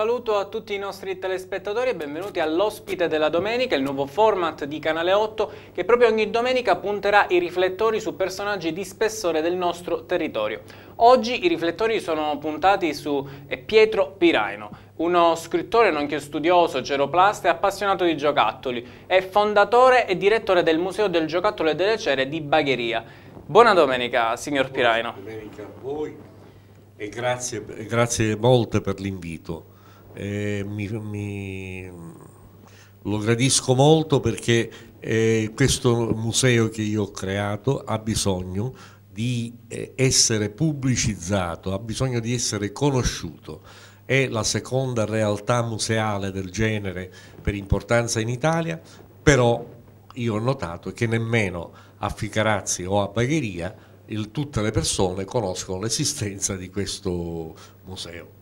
Saluto a tutti i nostri telespettatori e benvenuti all'ospite della domenica, il nuovo format di Canale 8 che proprio ogni domenica punterà i riflettori su personaggi di spessore del nostro territorio. Oggi i riflettori sono puntati su eh, Pietro Piraino, uno scrittore nonché studioso, ceroplasta e appassionato di giocattoli. È fondatore e direttore del Museo del Giocattolo e delle Cere di Bagheria. Buona domenica, signor Piraino. Buona domenica a voi e grazie, grazie molte per l'invito. Eh, mi, mi, lo gradisco molto perché eh, questo museo che io ho creato ha bisogno di eh, essere pubblicizzato, ha bisogno di essere conosciuto. È la seconda realtà museale del genere per importanza in Italia, però io ho notato che nemmeno a Ficarazzi o a Bagheria il, tutte le persone conoscono l'esistenza di questo museo.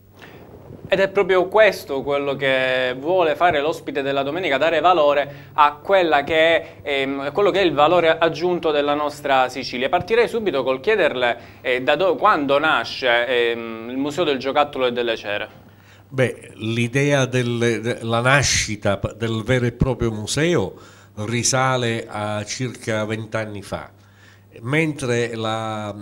Ed è proprio questo quello che vuole fare l'ospite della domenica, dare valore a che è, ehm, quello che è il valore aggiunto della nostra Sicilia. Partirei subito col chiederle eh, da quando nasce ehm, il Museo del Giocattolo e delle Cere. Beh, l'idea della nascita del vero e proprio museo risale a circa vent'anni fa mentre la,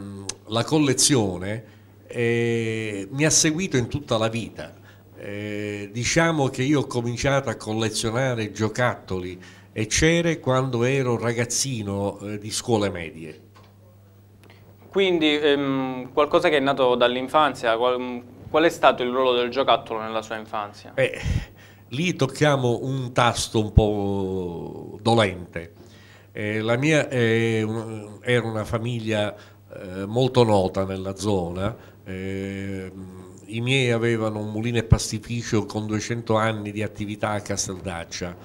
la collezione eh, mi ha seguito in tutta la vita. Eh, diciamo che io ho cominciato a collezionare giocattoli e cere quando ero ragazzino eh, di scuole medie. Quindi ehm, qualcosa che è nato dall'infanzia, qual, qual, è stato il ruolo del giocattolo nella sua infanzia? lì tocchiamo un tasto un po' dolente eh, la mia eh, era una famiglia eh, molto nota nella zona, eh, i miei avevano un mulino e pastificio con 200 anni di attività a Casteldaccia,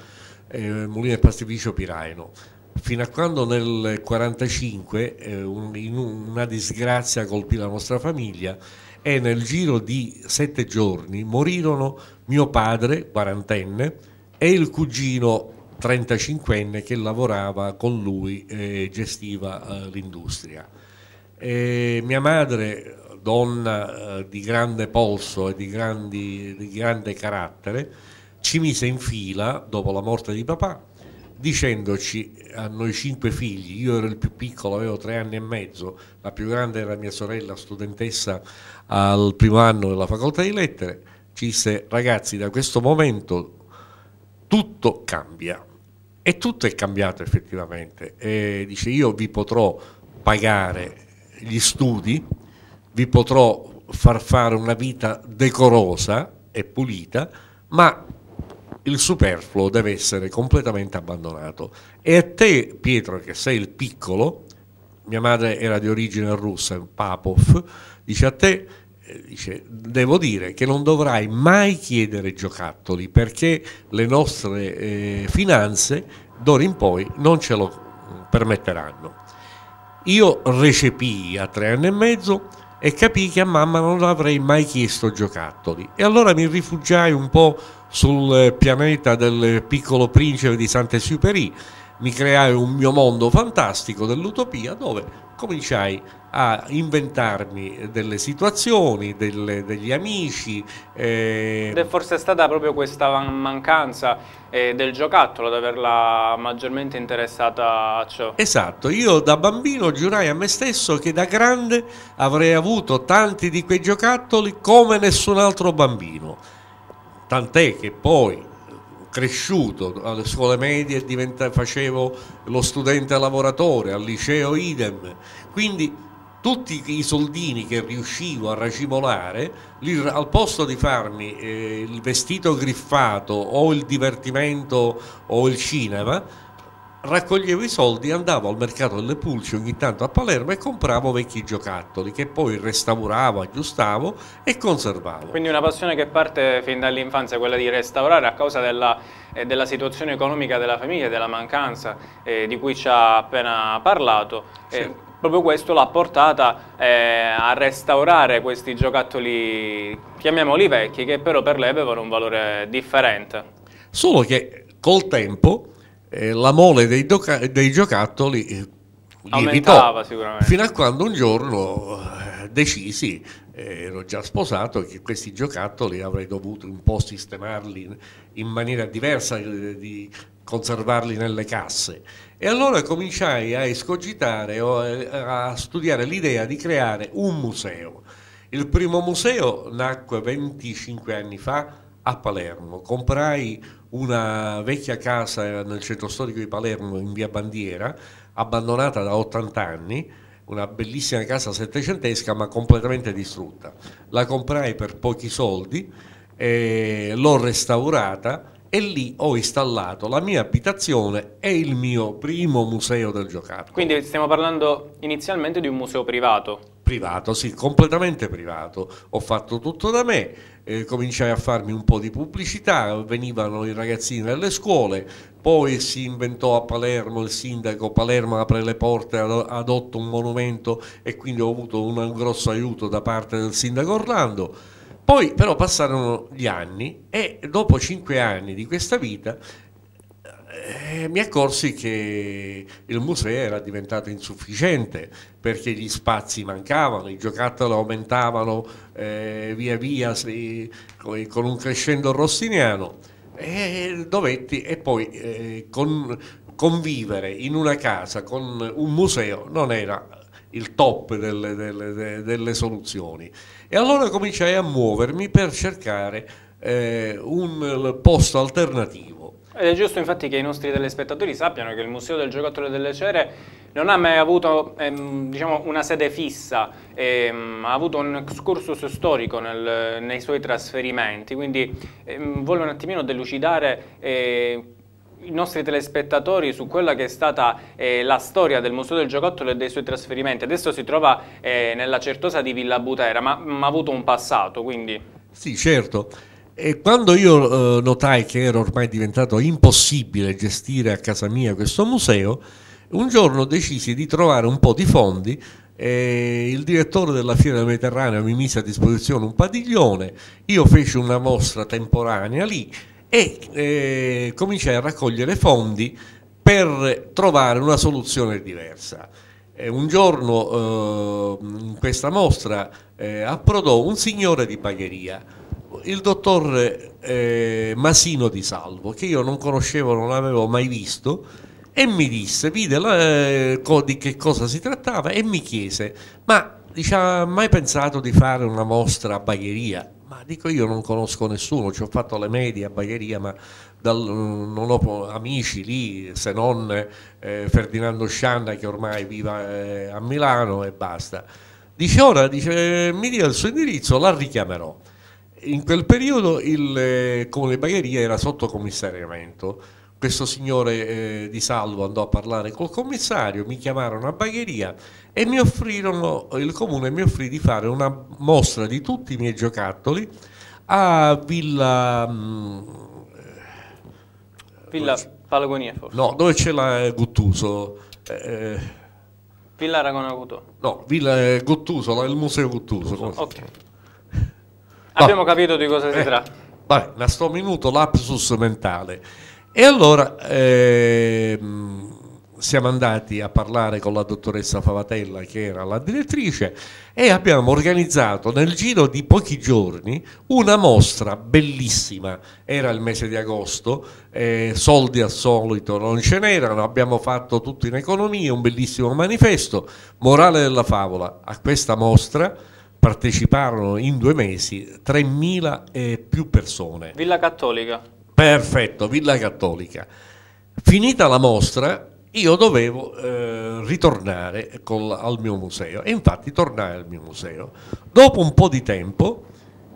eh, mulino e pastificio Piraino fino a quando nel 1945 eh, un, una disgrazia colpì la nostra famiglia e nel giro di sette giorni morirono mio padre, quarantenne, e il cugino 35enne che lavorava con lui e gestiva eh, l'industria. mia madre, donna eh, di grande polso e di, grandi, di grande carattere, ci mise in fila dopo la morte di papà dicendoci a noi cinque figli, io ero il più piccolo, avevo tre anni e mezzo, la più grande era mia sorella, studentessa al primo anno della facoltà di lettere, ci disse ragazzi da questo momento tutto cambia, e tutto è cambiato effettivamente. E dice io vi potrò pagare gli studi, vi potrò far fare una vita decorosa e pulita, ma il superfluo deve essere completamente abbandonato. E a te, Pietro, che sei il piccolo, mia madre era di origine russa, Papov, dice a te eh, dice, devo dire che non dovrai mai chiedere giocattoli perché le nostre eh, finanze d'ora in poi non ce lo permetteranno. Io recepii a tre anni e mezzo e capii che a mamma non avrei mai chiesto giocattoli. E allora mi rifugiai un po' sul pianeta del piccolo principe di Saint-Exupéry, mi creai un mio mondo fantastico dell'utopia dove cominciai a inventarmi delle situazioni, delle, degli amici. Eh... Ed è forse stata proprio questa mancanza eh, del giocattolo ad averla maggiormente interessata a ciò. Esatto, io da bambino giurai a me stesso che da grande avrei avuto tanti di quei giocattoli come nessun altro bambino. Tant'è che poi cresciuto alle scuole medie diventa, facevo lo studente lavoratore, al liceo idem, quindi tutti i soldini che riuscivo a racimolare, al posto di farmi eh, il vestito griffato o il divertimento o il cinema, raccoglievo i soldi, andavo al mercato delle pulci ogni tanto a Palermo e compravo vecchi giocattoli che poi restauravo, aggiustavo e conservavo. Quindi una passione che parte fin dall'infanzia, quella di restaurare a causa della, eh, della situazione economica della famiglia, della mancanza eh, di cui ci ha appena parlato. Eh, proprio questo l'ha portata eh, a restaurare questi giocattoli, chiamiamoli vecchi, che però per lei avevano un valore differente. Solo che col tempo eh, la mole dei, dei giocattoli eh, aumentava sicuramente fino a quando un giorno eh, decisi, eh, ero già sposato, che questi giocattoli avrei dovuto un po' sistemarli in maniera diversa, di conservarli nelle casse. E allora cominciai a escogitare o a studiare l'idea di creare un museo. Il primo museo nacque 25 anni fa a Palermo. Comprai una vecchia casa nel centro storico di Palermo in via Bandiera, abbandonata da 80 anni, una bellissima casa settecentesca ma completamente distrutta. La comprai per pochi soldi, l'ho restaurata e lì ho installato la mia abitazione e il mio primo museo del giocattolo. Quindi stiamo parlando inizialmente di un museo privato? Privato, sì, completamente privato. Ho fatto tutto da me, eh, cominciai a farmi un po' di pubblicità, venivano i ragazzini nelle scuole, poi si inventò a Palermo, il sindaco Palermo apre le porte, adotta un monumento e quindi ho avuto un grosso aiuto da parte del sindaco Orlando poi però passarono gli anni e dopo cinque anni di questa vita eh, mi accorsi che il museo era diventato insufficiente perché gli spazi mancavano, i giocattoli aumentavano eh, via via si, con un crescendo rossiniano e dovetti e poi eh, con, convivere in una casa con un museo non era il top delle, delle, delle soluzioni. E allora cominciai a muovermi per cercare eh, un posto alternativo. Ed è giusto infatti che i nostri telespettatori sappiano che il Museo del Giocattolo delle Cere non ha mai avuto ehm, diciamo, una sede fissa, ehm, ha avuto un excursus storico nel, nei suoi trasferimenti, quindi ehm, voglio un attimino delucidare eh, i nostri telespettatori su quella che è stata eh, la storia del Museo del Giocattolo e dei suoi trasferimenti. Adesso si trova eh, nella Certosa di Villa Butera, ma, ha avuto un passato, quindi... Sì, certo. E quando io eh, notai che era ormai diventato impossibile gestire a casa mia questo museo, un giorno decisi di trovare un po' di fondi e il direttore della Fiera del Mediterraneo mi mise a disposizione un padiglione, io feci una mostra temporanea lì e eh, cominciai a raccogliere fondi per trovare una soluzione diversa. Eh, un giorno eh, in questa mostra eh, approdò un signore di Bagheria, il dottor eh, Masino di Salvo, che io non conoscevo, non avevo mai visto, e mi disse, vide la, eh, di che cosa si trattava e mi chiese, ma dice, ha mai pensato di fare una mostra a Bagheria? Ma dico io non conosco nessuno, ci ho fatto le medie a Bagheria, ma dal, non ho amici lì se non eh, Ferdinando Scianna che ormai vive eh, a Milano e basta. Dice ora, dice, mi dia il suo indirizzo, la richiamerò. In quel periodo il eh, comune Bagheria era sotto commissariamento questo signore eh, di Salvo andò a parlare col commissario, mi chiamarono a Bagheria e mi offrirono, il comune mi offrì di fare una mostra di tutti i miei giocattoli a Villa... Mh, mm, Villa Palagonia forse? No, dove c'è la Guttuso? Eh, Villa Aragona Guttuso? No, Villa Guttuso, il museo Guttuso. Ok. Abbiamo capito di cosa si eh, tratta. Vabbè, una sto minuto lapsus mentale. E allora ehm, siamo andati a parlare con la dottoressa Favatella, che era la direttrice, e abbiamo organizzato nel giro di pochi giorni una mostra bellissima. Era il mese di agosto, eh, soldi al solito non ce n'erano, abbiamo fatto tutto in economia, un bellissimo manifesto. Morale della favola, a questa mostra parteciparono in due mesi 3.000 e più persone. Villa Cattolica. Perfetto, Villa Cattolica. Finita la mostra, io dovevo eh, ritornare col, al mio museo e infatti tornai al mio museo. Dopo un po' di tempo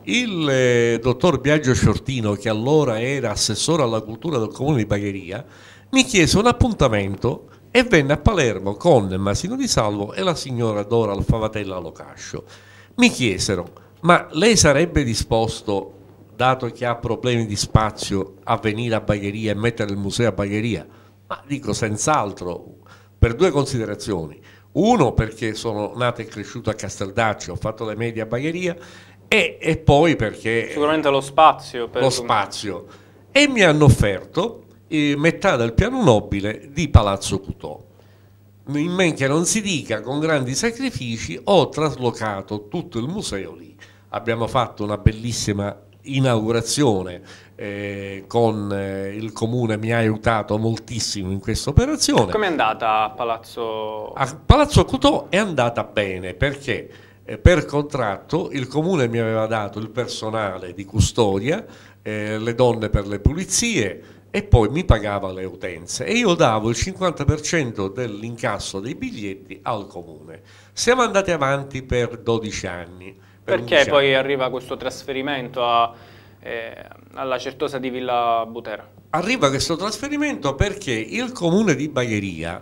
il eh, dottor Biagio Sciortino, che allora era assessore alla cultura del comune di Bagheria, mi chiese un appuntamento e venne a Palermo con Masino Di Salvo e la signora Dora Alfavatella Locascio. Mi chiesero, ma lei sarebbe disposto dato che ha problemi di spazio, a venire a Bagheria e mettere il museo a Bagheria? Ma dico senz'altro, per due considerazioni. Uno perché sono nato e cresciuto a Casteldaccio, ho fatto le medie a Bagheria e, e poi perché... Sicuramente lo spazio. lo spazio. E mi hanno offerto eh, metà del piano nobile di Palazzo Cutò. In men che non si dica, con grandi sacrifici, ho traslocato tutto il museo lì. Abbiamo fatto una bellissima inaugurazione eh, con eh, il comune mi ha aiutato moltissimo in questa operazione. Come è andata a Palazzo? A Palazzo Cutò è andata bene perché eh, per contratto il comune mi aveva dato il personale di custodia, eh, le donne per le pulizie e poi mi pagava le utenze e io davo il 50% dell'incasso dei biglietti al comune. Siamo andati avanti per 12 anni. Per Perché poi anni. arriva questo trasferimento a, eh, alla Certosa di Villa Butera? Arriva questo trasferimento perché il comune di Bagheria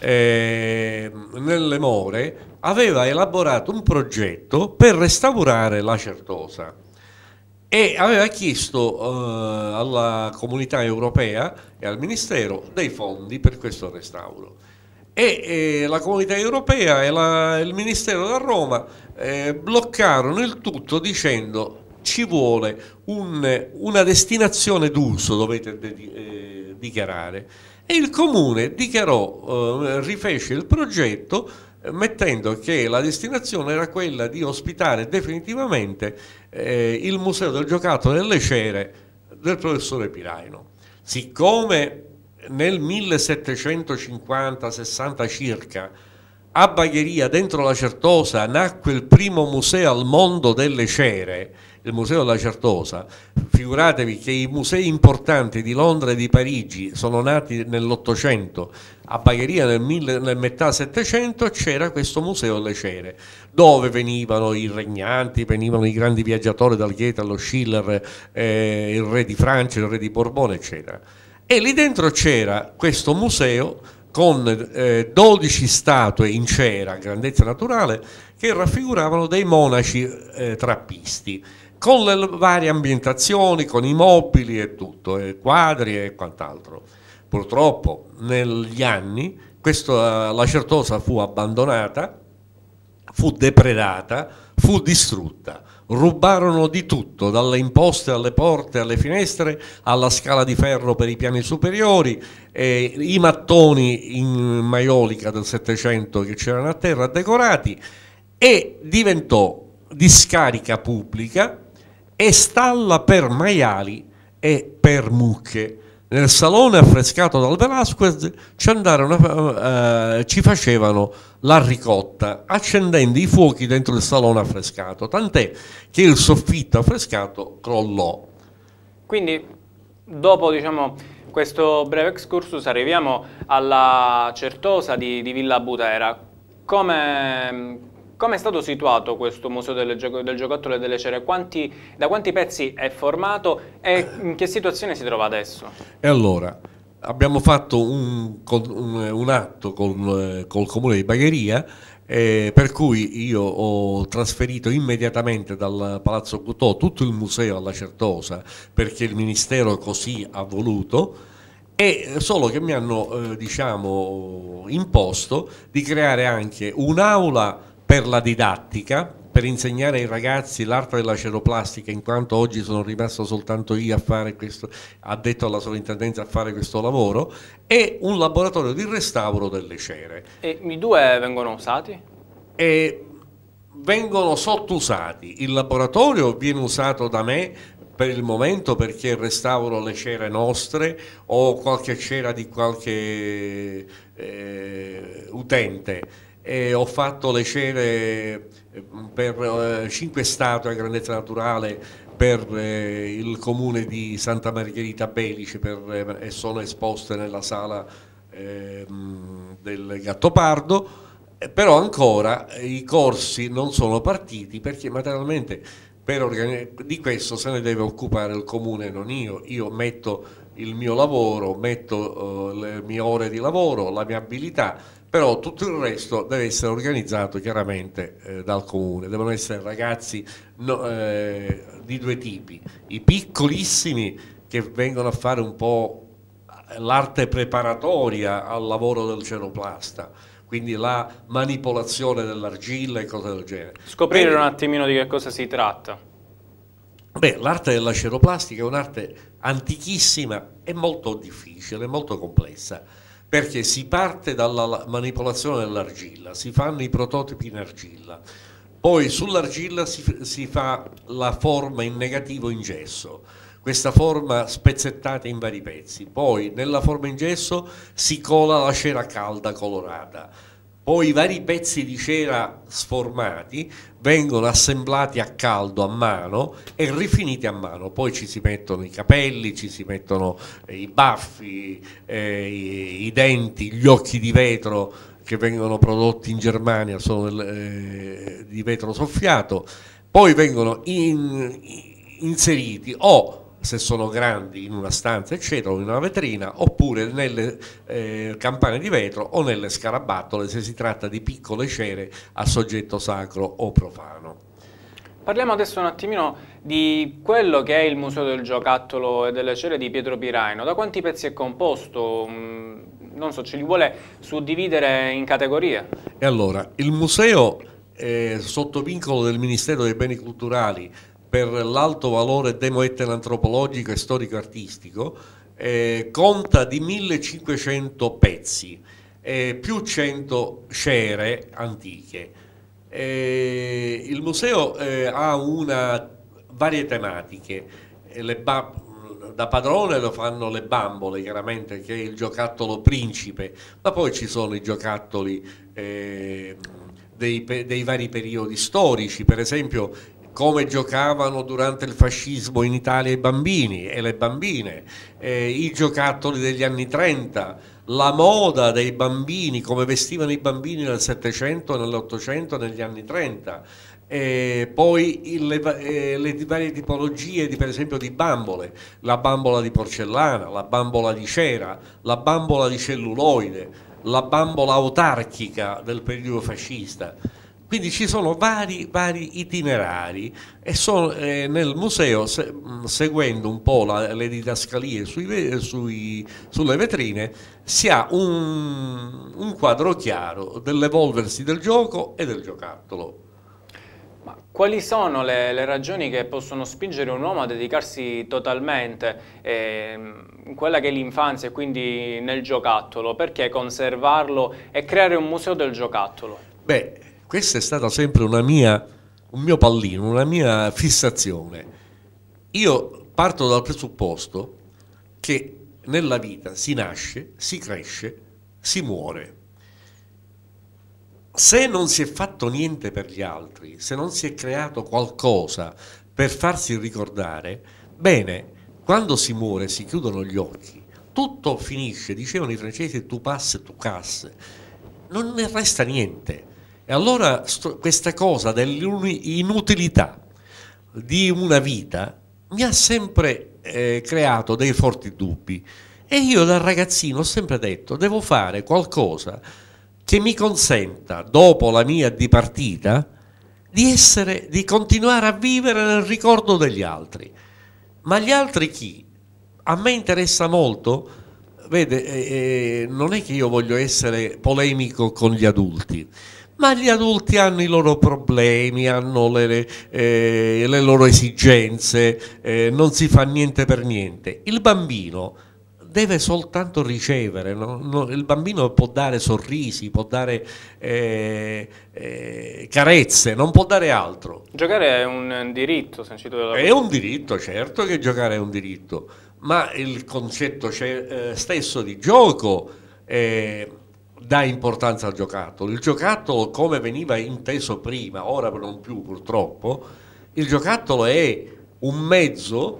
eh, nelle More aveva elaborato un progetto per restaurare la Certosa e aveva chiesto eh, alla comunità europea e al Ministero dei fondi per questo restauro. E eh, la comunità europea e la, il Ministero da Roma eh, bloccarono il tutto dicendo ci vuole un, una destinazione d'uso, dovete eh, dichiarare e il comune dichiarò, eh, rifece il progetto eh, mettendo che la destinazione era quella di ospitare definitivamente eh, il Museo del Giocattolo delle Cere del professore Piraino. Siccome nel 1750-60 circa a Bagheria, dentro la Certosa, nacque il primo museo al mondo delle cere, il Museo della Certosa. Figuratevi che i musei importanti di Londra e di Parigi sono nati nell'Ottocento, a Bagheria nel, mille, nel metà Settecento c'era questo Museo delle Cere, dove venivano i regnanti, venivano i grandi viaggiatori dal Goethe allo Schiller, eh, il re di Francia, il re di Borbone, eccetera. E lì dentro c'era questo museo con eh, 12 statue in cera, grandezza naturale, che raffiguravano dei monaci eh, trappisti con le varie ambientazioni, con i mobili e tutto, e quadri e quant'altro. Purtroppo negli anni questo, eh, la Certosa fu abbandonata, fu depredata, fu distrutta. Rubarono di tutto, dalle imposte alle porte, alle finestre, alla scala di ferro per i piani superiori, eh, i mattoni in maiolica del Settecento che c'erano a terra decorati e diventò discarica pubblica e stalla per maiali e per mucche. Nel salone affrescato dal Velasquez ci, andarono, eh, ci facevano la ricotta accendendo i fuochi dentro il salone affrescato, tant'è che il soffitto affrescato crollò. Quindi dopo diciamo, questo breve excursus arriviamo alla Certosa di, di Villa Butera. Come, come è stato situato questo museo del, gioco, del giocattolo e delle cere? Quanti, da quanti pezzi è formato e in che situazione si trova adesso? E allora, abbiamo fatto un, un, un atto con, col comune di Bagheria eh, per cui io ho trasferito immediatamente dal Palazzo Cutò tutto il museo alla Certosa perché il Ministero così ha voluto e solo che mi hanno eh, diciamo, imposto di creare anche un'aula per la didattica, per insegnare ai ragazzi l'arte della ceroplastica, in quanto oggi sono rimasto soltanto io a fare questo, ha detto alla sovrintendenza a fare questo lavoro, e un laboratorio di restauro delle cere. E i due vengono usati? E vengono sottousati. Il laboratorio viene usato da me per il momento perché restauro le cere nostre o qualche cera di qualche eh, utente e ho fatto le cere eh, per eh, cinque statue a grandezza naturale per eh, il comune di Santa Margherita Belice per, e sono esposte nella sala ehm, del Gattopardo però ancora i corsi non sono partiti perché materialmente di questo se ne deve occupare il comune, non io. Io metto il mio lavoro, metto uh, le mie ore di lavoro, la mia abilità, però tutto il resto deve essere organizzato chiaramente eh, dal comune, devono essere ragazzi no, eh, di due tipi, i piccolissimi che vengono a fare un po' l'arte preparatoria al lavoro del ceroplasta, quindi la manipolazione dell'argilla e cose del genere. Scoprire Beh, un attimino di che cosa si tratta. Beh, l'arte della ceroplastica è un'arte antichissima e molto difficile, molto complessa perché si parte dalla manipolazione dell'argilla, si fanno i prototipi in argilla, poi sull'argilla si, si fa la forma in negativo in gesso, questa forma spezzettata in vari pezzi, poi nella forma in gesso si cola la cera calda colorata, poi i vari pezzi di cera sformati vengono assemblati a caldo a mano e rifiniti a mano, poi ci si mettono i capelli, ci si mettono eh, i baffi, eh, i, i, denti, gli occhi di vetro che vengono prodotti in Germania, sono eh, di vetro soffiato, poi vengono in, inseriti o se sono grandi in una stanza eccetera o in una vetrina oppure nelle eh, campane di vetro o nelle scarabattole se si tratta di piccole cere a soggetto sacro o profano. Parliamo adesso un attimino di quello che è il Museo del Giocattolo e delle Cere di Pietro Piraino. Da quanti pezzi è composto? Mm, non so, ce li vuole suddividere in categorie? E allora, il museo è sotto vincolo del Ministero dei Beni Culturali per l'alto valore demoetnantropologico e storico-artistico, eh, conta di 1500 pezzi, eh, più 100 cere antiche. Eh, il museo eh, ha una, varie tematiche, da padrone lo fanno le bambole, chiaramente, che è il giocattolo principe, ma poi ci sono i giocattoli eh, dei, dei, vari periodi storici, per esempio come giocavano durante il fascismo in Italia i bambini e le bambine, eh, i giocattoli degli anni 30, la moda dei bambini, come vestivano i bambini nel Settecento, nell'Ottocento, negli anni 30. Eh, poi le, le, varie tipologie di, per esempio di bambole, la bambola di porcellana, la bambola di cera, la bambola di celluloide, la bambola autarchica del periodo fascista. Quindi ci sono vari, vari itinerari e sono, eh, nel museo, se, seguendo un po' la, le didascalie sui, sui, sulle vetrine, si ha un, un quadro chiaro dell'evolversi del gioco e del giocattolo. Ma quali sono le, le, ragioni che possono spingere un uomo a dedicarsi totalmente eh, in quella che è l'infanzia e quindi nel giocattolo? Perché conservarlo e creare un museo del giocattolo? Beh, questa è stata sempre mia, un mio pallino, una mia fissazione. Io parto dal presupposto che nella vita si nasce, si cresce, si muore. Se non si è fatto niente per gli altri, se non si è creato qualcosa per farsi ricordare, bene, quando si muore si chiudono gli occhi, tutto finisce, dicevano i francesi tu passe, tu casse, non ne resta niente. E allora questa cosa dell'inutilità di una vita mi ha sempre eh, creato dei forti dubbi e io da ragazzino ho sempre detto devo fare qualcosa che mi consenta dopo la mia dipartita di, essere, di continuare a vivere nel ricordo degli altri. Ma gli altri chi? A me interessa molto, vede, eh, eh non è che io voglio essere polemico con gli adulti, ma gli adulti hanno i loro problemi, hanno le, eh, le loro esigenze, eh, non si fa niente per niente. Il bambino deve soltanto ricevere, no? No, il bambino può dare sorrisi, può dare eh, eh, carezze, non può dare altro. Giocare è un diritto, sancito dalla È un diritto, certo che giocare è un diritto, ma il concetto eh, stesso di gioco dà importanza al giocattolo. Il giocattolo, come veniva inteso prima, ora non più purtroppo, il giocattolo è un mezzo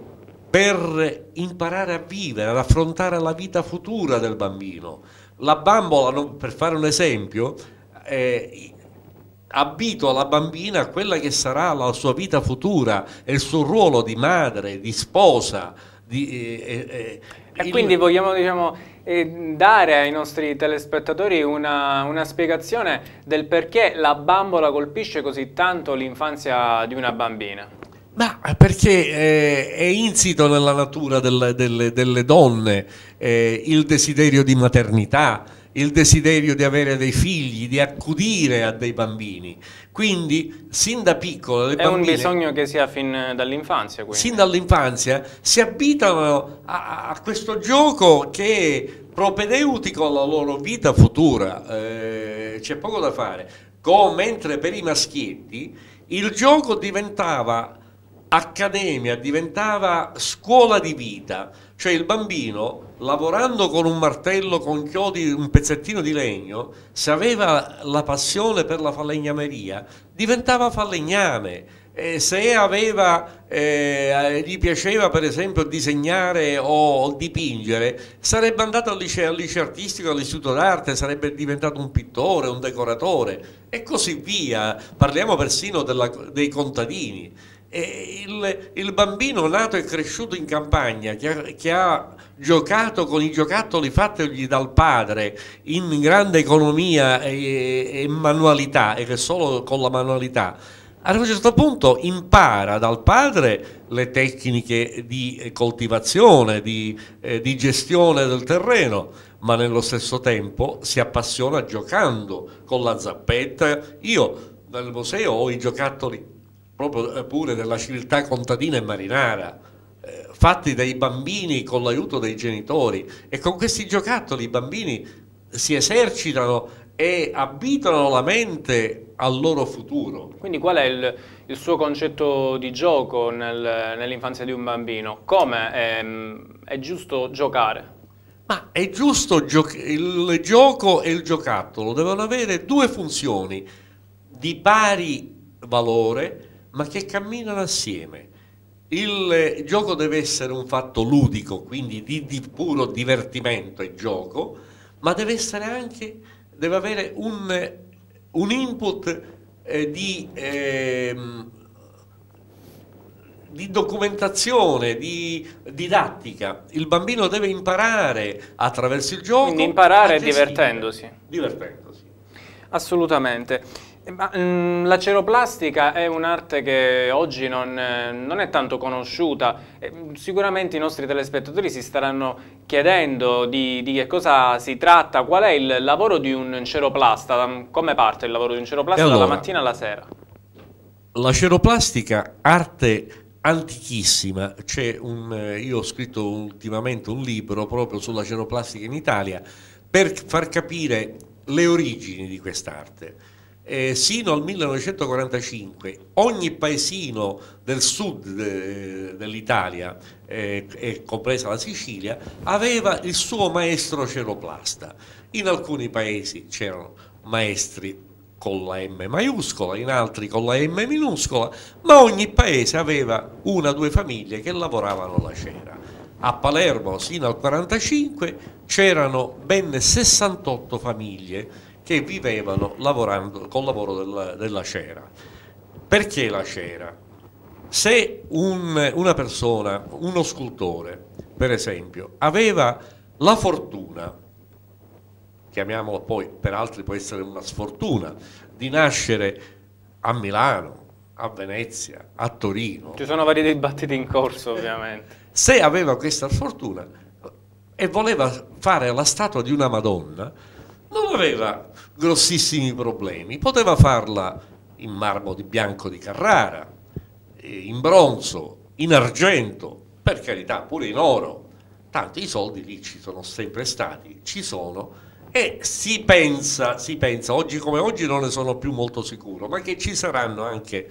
per imparare a vivere, ad affrontare la vita futura del bambino. La bambola, per fare un esempio, eh, abitua la bambina a quella che sarà la sua vita futura e il suo ruolo di madre, di sposa. Di, eh, eh, e il... quindi vogliamo diciamo, e dare ai nostri telespettatori una, una, spiegazione del perché la bambola colpisce così tanto l'infanzia di una bambina. Ma perché eh, è insito nella natura delle, delle, delle donne eh, il desiderio di maternità, il desiderio di avere dei figli, di accudire a dei bambini. Quindi, sin da piccolo, le È bambine, un bisogno che si ha fin dall'infanzia. sin dall'infanzia, si abitano a, a questo gioco che è propedeutico alla loro vita futura. Eh, c'è poco da fare. Come, mentre per i maschietti il gioco diventava accademia, diventava scuola di vita, cioè il bambino lavorando con un martello, con chiodi, un pezzettino di legno, se aveva la passione per la falegnameria, diventava falegname. E se aveva, eh, gli piaceva per esempio disegnare o dipingere, sarebbe andato al liceo, al liceo artistico, all'istituto d'arte, sarebbe diventato un pittore, un decoratore e così via. Parliamo persino della, dei contadini. Il, il, bambino nato e cresciuto in campagna, che ha, che ha, giocato con i giocattoli fatti dal padre in grande economia e, e manualità, e che solo con la manualità, a un certo punto impara dal padre le tecniche di coltivazione, di, eh, di gestione del terreno, ma nello stesso tempo si appassiona giocando con la zappetta. Io nel museo ho i giocattoli proprio eh, pure della civiltà contadina e marinara, eh, fatti dai bambini con l'aiuto dei genitori e con questi giocattoli i bambini si esercitano e abitano la mente al loro futuro. Quindi qual è il, il suo concetto di gioco nel, nell'infanzia di un bambino? Come è, è giusto giocare? Ma è giusto, gio il gioco e il giocattolo devono avere due funzioni di pari valore, ma che camminano assieme. Il gioco deve essere un fatto ludico, quindi di, di puro divertimento e gioco, ma deve essere anche deve avere un, un input eh, di, eh, di, documentazione, di didattica. Il bambino deve imparare attraverso il gioco. Quindi imparare divertendosi. Divertendosi. Assolutamente. Ma, mh, la ceroplastica è un'arte che oggi non, eh, non, è tanto conosciuta. Eh, sicuramente i nostri telespettatori si staranno chiedendo di, di, che cosa si tratta, qual è il lavoro di un ceroplasta, come parte il lavoro di un ceroplasta allora, dalla mattina alla sera? La ceroplastica, arte antichissima, un, eh, io ho scritto ultimamente un libro proprio sulla ceroplastica in Italia per far capire le origini di quest'arte eh, sino al 1945 ogni paesino del sud de, dell'Italia, eh, compresa la Sicilia, aveva il suo maestro ceroplasta. In alcuni paesi c'erano maestri con la M maiuscola, in altri con la M minuscola, ma ogni paese aveva una o due famiglie che lavoravano la cera. A Palermo, sino al 1945, c'erano ben 68 famiglie che vivevano lavorando col lavoro della, della cera. Perché la cera? Se un, una persona, uno scultore, per esempio, aveva la fortuna, chiamiamola poi, per altri può essere una sfortuna, di nascere a Milano, a Venezia, a Torino. Ci sono vari dibattiti in corso, ovviamente. Se aveva questa fortuna e voleva fare la statua di una Madonna, non aveva grossissimi problemi, poteva farla in marmo di bianco di Carrara, in bronzo, in argento, per carità, pure in oro. Tanto i soldi lì ci sono sempre stati, ci sono e si pensa, si pensa, oggi come oggi non ne sono più molto sicuro, ma che ci saranno anche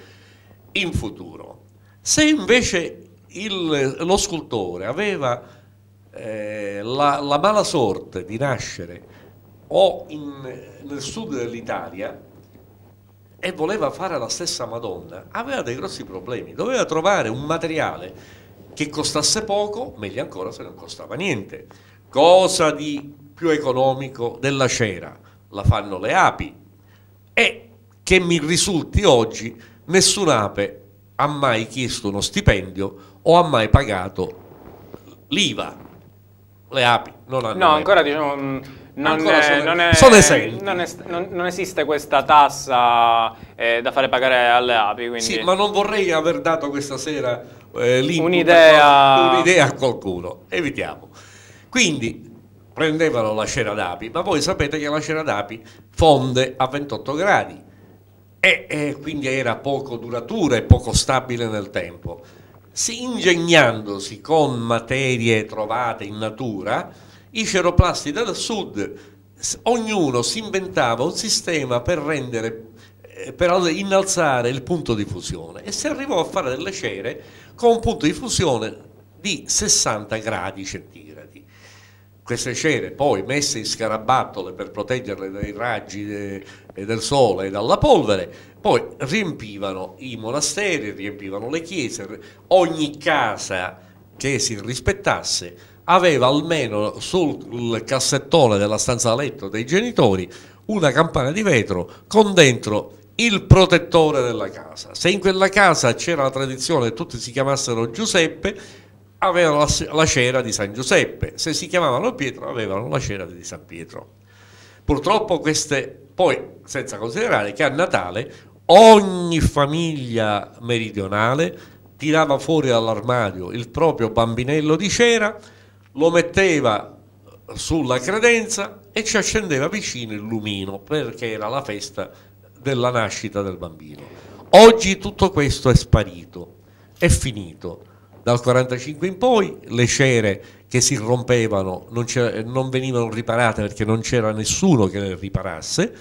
in futuro. Se invece il, lo scultore aveva eh, la, la mala sorte di nascere o in, nel sud dell'Italia e voleva fare la stessa Madonna, aveva dei grossi problemi, doveva trovare un materiale che costasse poco, meglio ancora se non costava niente. Cosa di più economico della cera? La fanno le api e che mi risulti oggi nessuna ha mai chiesto uno stipendio o ha mai pagato l'IVA. Le api non hanno No, ancora diciamo non, è, non, è. Non, è, non, esiste questa tassa eh, da fare pagare alle api. Quindi... Sì, ma non vorrei aver dato questa sera eh, un'idea un'idea a qualcuno. Evitiamo. Quindi, prendevano la cera d'api, ma voi sapete che la cera d'api fonde a 28 gradi e, e quindi era poco duratura e poco stabile nel tempo. Si, ingegnandosi con materie trovate in natura, i ceroplasti del sud, ognuno si inventava un sistema per rendere eh, per innalzare il punto di fusione e si arrivò a fare delle cere con un punto di fusione di 60 gradi centigradi. Queste cere poi messe in scarabattole per proteggerle dai raggi de, del sole e dalla polvere, poi riempivano i monasteri, riempivano le chiese, ogni casa che si rispettasse aveva almeno sul cassettone della stanza da letto dei genitori una campana di vetro con dentro il protettore della casa. Se in quella casa c'era la tradizione che tutti si chiamassero Giuseppe, avevano la, cera di San Giuseppe, se si chiamavano Pietro avevano la cera di San Pietro. Purtroppo queste, poi senza considerare che a Natale ogni famiglia meridionale tirava fuori dall'armadio il proprio bambinello di cera, lo metteva sulla credenza e ci accendeva vicino il lumino perché era la festa della nascita del bambino. Oggi tutto questo è sparito, è finito dal 45 in poi le cere che si rompevano non, non venivano riparate perché non c'era nessuno che le riparasse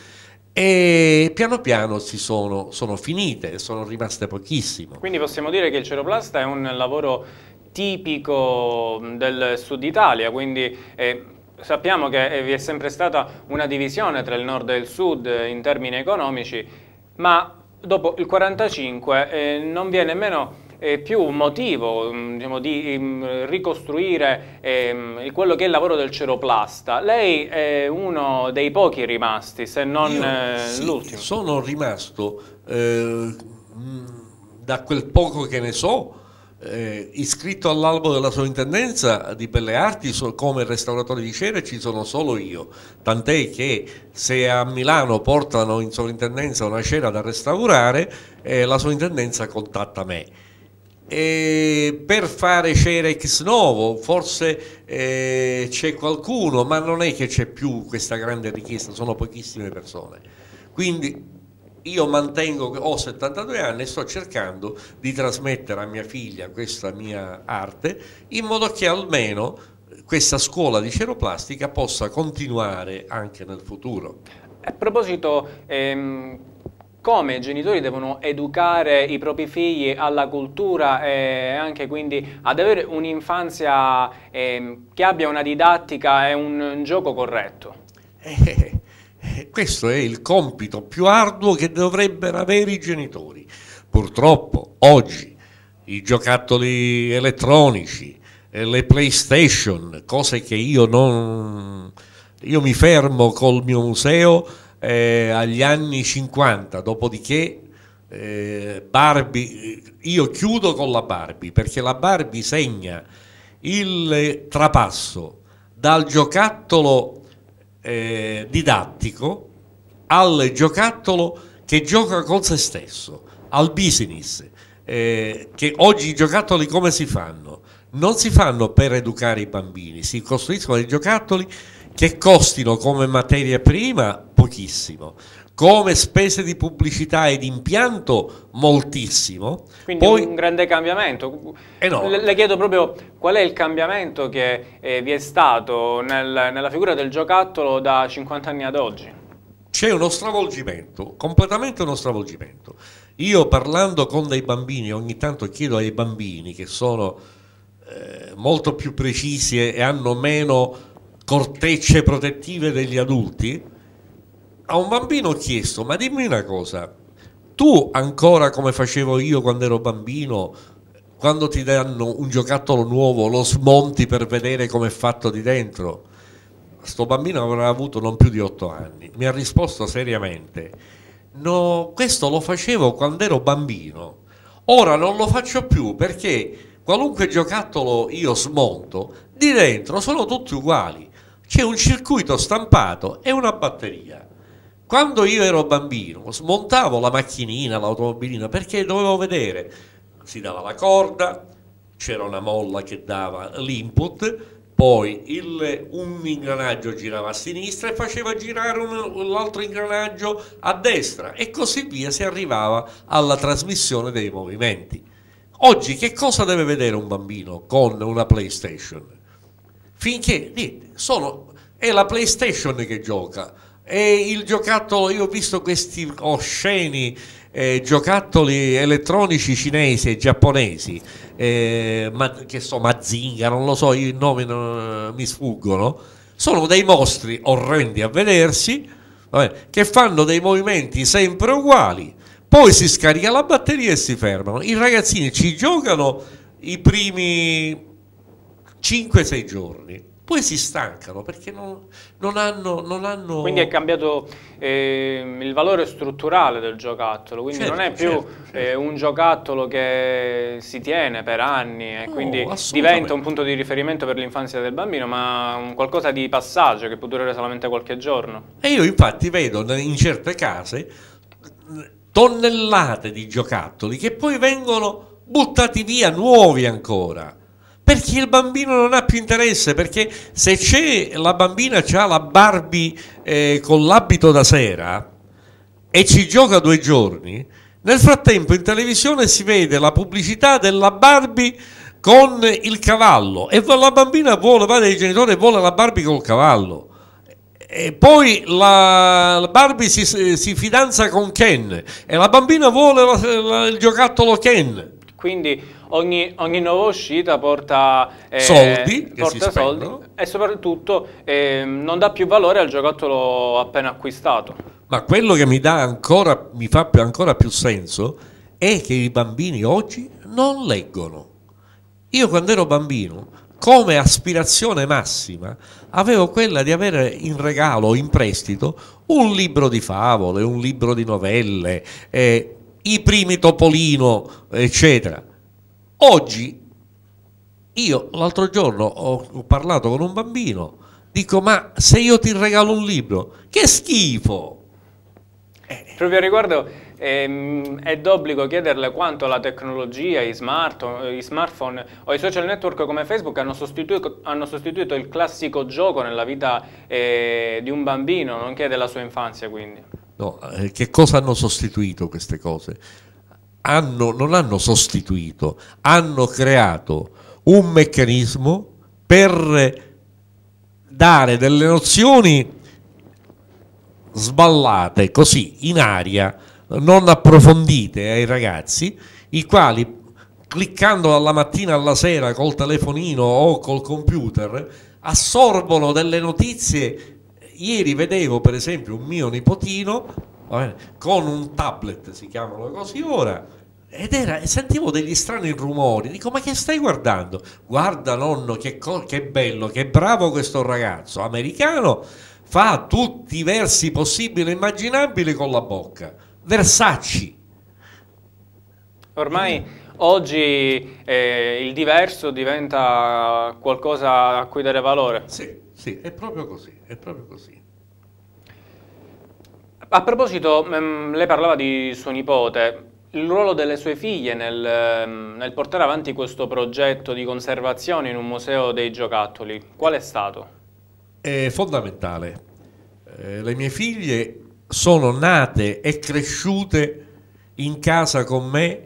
e piano piano si sono, sono finite, sono rimaste pochissimo. Quindi possiamo dire che il ceroplasta è un lavoro tipico del sud Italia, quindi eh, sappiamo che vi è sempre stata una divisione tra il nord e il sud in termini economici, ma dopo il 45 eh, non viene nemmeno eh, più un motivo mm, diciamo, di um, ricostruire eh, quello che è il lavoro del ceroplasta. Lei è uno dei pochi rimasti, se non eh, sì, l'ultimo. Sono rimasto, eh, da quel poco che ne so, eh, iscritto all'albo della sovrintendenza di Belle Arti so, come restauratore di cere ci sono solo io, tant'è che se a Milano portano in sovrintendenza una cera da restaurare, eh, la sovrintendenza contatta me. E per fare Cerex Novo forse eh, c'è qualcuno ma non è che c'è più questa grande richiesta sono pochissime persone. Quindi io mantengo che ho 72 anni e sto cercando di trasmettere a mia figlia questa mia arte in modo che almeno questa scuola di ceroplastica possa continuare anche nel futuro. A proposito, ehm, come i genitori devono educare i propri figli alla cultura e anche quindi ad avere un'infanzia eh, che abbia una didattica e un, un gioco corretto. Eh, questo è il compito più arduo che dovrebbero avere i genitori. Purtroppo oggi i giocattoli elettronici, eh, le PlayStation, cose che io non... Io mi fermo col mio museo eh, agli anni 50, dopodiché eh, Barbie, io chiudo con la Barbie perché la Barbie segna il trapasso dal giocattolo eh, didattico al giocattolo che gioca con se stesso, al business. Eh, che oggi i giocattoli come si fanno? Non si fanno per educare i bambini, si costruiscono dei giocattoli che costino come materia prima pochissimo, come spese di pubblicità ed impianto moltissimo. Quindi Poi, un grande cambiamento. Le, le, chiedo proprio qual è il cambiamento che eh, vi è stato nel, nella figura del giocattolo da 50 anni ad oggi? C'è uno stravolgimento, completamente uno stravolgimento. Io parlando con dei bambini, ogni tanto chiedo ai bambini che sono eh, molto più precisi e hanno meno cortecce protettive degli adulti, a un bambino ho chiesto, ma dimmi una cosa, tu ancora come facevo io quando ero bambino, quando ti danno un giocattolo nuovo lo smonti per vedere come è fatto di dentro? Sto bambino avrà avuto non più di otto anni, mi ha risposto seriamente, no, questo lo facevo quando ero bambino, ora non lo faccio più perché qualunque giocattolo io smonto, di dentro sono tutti uguali c'è un circuito stampato e una batteria. Quando io ero bambino smontavo la macchinina, l'automobilina, perché dovevo vedere, si dava la corda, c'era una molla che dava l'input, poi il, un ingranaggio girava a sinistra e faceva girare l'altro ingranaggio a destra e così via si arrivava alla trasmissione dei movimenti. Oggi che cosa deve vedere un bambino con una PlayStation? Finché sono, è la PlayStation che gioca, è il giocattolo, io ho visto questi osceni eh, giocattoli elettronici cinesi e giapponesi, eh, ma, che so, Mazinga, non lo so, i nomi non, mi sfuggono, sono dei mostri orrendi a vedersi, vabbè, che fanno dei movimenti sempre uguali, poi si scarica la batteria e si fermano. I ragazzini ci giocano i primi 5-6 giorni poi si stancano perché non, non, hanno, non hanno, Quindi è cambiato eh, il valore strutturale del giocattolo, quindi certo, non è più certo, certo. Eh, un giocattolo che si tiene per anni e no, quindi diventa un punto di riferimento per l'infanzia del bambino, ma un qualcosa di passaggio che può durare solamente qualche giorno. E io infatti vedo in certe case tonnellate di giocattoli che poi vengono buttati via nuovi ancora perché il bambino non ha più interesse, perché se c'è la bambina ha la Barbie eh, con l'abito da sera e ci gioca due giorni, nel frattempo in televisione si vede la pubblicità della Barbie con il cavallo e la bambina vuole, va dai genitori e vuole la Barbie col cavallo. E poi la, la Barbie si, si, fidanza con Ken e la bambina vuole la, la, il giocattolo Ken. Quindi ogni, ogni nuova uscita porta eh, soldi, porta soldi e soprattutto eh, non dà più valore al giocattolo appena acquistato. Ma quello che mi, dà ancora, mi fa ancora più senso è che i bambini oggi non leggono. Io quando ero bambino, come aspirazione massima, avevo quella di avere in regalo, in prestito, un libro di favole, un libro di novelle, eh, i primi Topolino, eccetera. Oggi, io l'altro giorno ho, ho parlato con un bambino, dico ma se io ti regalo un libro, che schifo! Eh. Proprio a riguardo ehm, è d'obbligo chiederle quanto la tecnologia, i, smart, i, smartphone o i social network come Facebook hanno sostituito, hanno sostituito il classico gioco nella vita eh, di un bambino, nonché della sua infanzia quindi. No, eh, che cosa hanno sostituito queste cose? Hanno, non hanno sostituito, hanno creato un meccanismo per dare delle nozioni sballate così in aria, non approfondite ai ragazzi, i quali cliccando dalla mattina alla sera col telefonino o col computer assorbono delle notizie. Ieri vedevo per esempio un mio nipotino con un tablet, si chiamano così ora, ed era, sentivo degli strani rumori, dico ma che stai guardando? Guarda nonno che, che bello, che bravo questo ragazzo americano, fa tutti i versi possibili e immaginabili con la bocca, versacci. Ormai oggi eh, il diverso diventa qualcosa a cui dare valore. Sì, sì, è proprio così, è proprio così. A proposito, ehm, lei parlava di suo nipote, il ruolo delle sue figlie nel, ehm, nel, portare avanti questo progetto di conservazione in un museo dei giocattoli, qual è stato? È fondamentale. Eh, le mie figlie sono nate e cresciute in casa con me